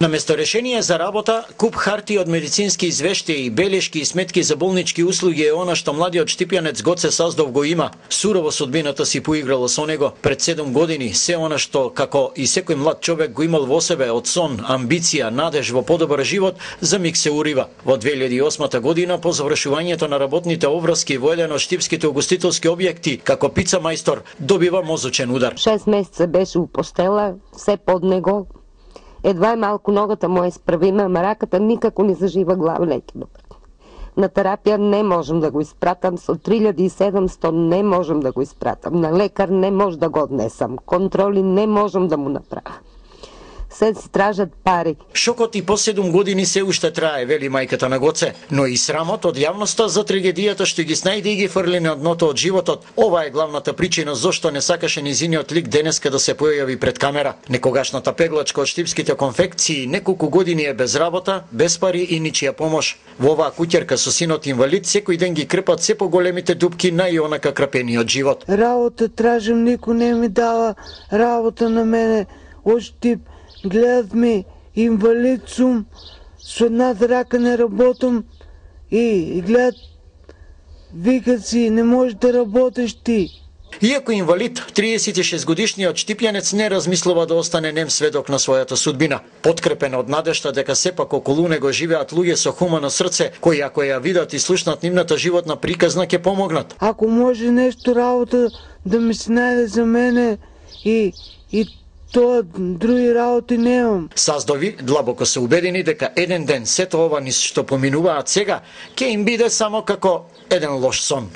Наместо решение за работа, куп харти од медицински извештаи, белешки и сметки за болнички услуги е она што младиот штипјанец Гоце Саздов го има. Сурово судбината си поиграла со него. Пред 7 години се она што како и секој млад човек го имал во себе од сон, амбиција, надеж во подобар живот, за миг се урива. Во 2008 година по завршувањето на работните обврски во еден од штипските угостителски објекти како пица мајстор добива мозочен удар. 6 месеца беше у постела, се под него, Едва е малку ногата му е справима, ама раката никако не зажива главлеки. На терапија не можам да го испратам, со 3700 не можам да го испратам, на лекар не може да го однесам, контроли не можам да му направам се си тражат пари. Шокот и по 7 години се уште трае, вели мајката на Гоце, но и срамот од јавноста за трагедијата што ги снајде и ги фрли на дното од животот. Ова е главната причина зошто не сакаше низиниот лик денеска да се појави пред камера. Некогашната пеглачка од штипските конфекции неколку години е без работа, без пари и ничија помош. Во оваа куќерка со синот инвалид секој ден ги крепат се поголемите дупки на и онака крапениот живот. Работа тражам, никој не ми дава работа на мене. Од штип гледат ме инвалид сум, со една рака не работам и гледат, викат си, не можеш да работиш ти. Иако инвалид, 36 годишниот Штипјанец не размислува да остане нем сведок на својата судбина. Подкрепен од надежта дека сепак околу него живеат луѓе со хумано срце, кои ако ја видат и слушнат нивната животна приказна ќе помогнат. Ако може нешто работа да ми се најде за мене и и тоа други работи немам. Саздови длабоко се убедени дека еден ден сето ова низ што поминуваат сега ќе им биде само како еден лош сон.